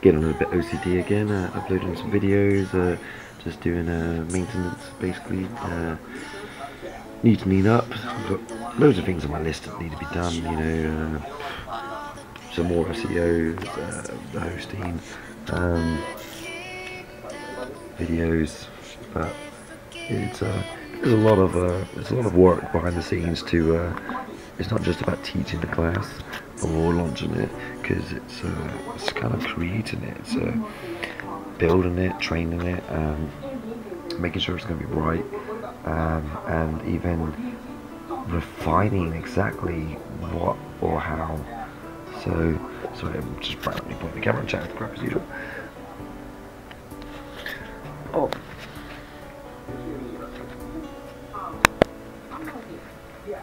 getting a little bit OCD again, uh, uploading some videos, uh, just doing uh, maintenance basically. Uh, need to neat up. I've got loads of things on my list that need to be done, you know. Uh, some more SEO, uh, the hosting, um, videos, but it's uh, there's a lot of there's a lot of work behind the scenes to it's not just about teaching the class or launching it because it's, uh, it's kind of creating it. So uh, building it training it um, making sure it's going to be right um, and even refining exactly what or how. So sorry I'm just randomly putting the camera and the crap as usual oh. yeah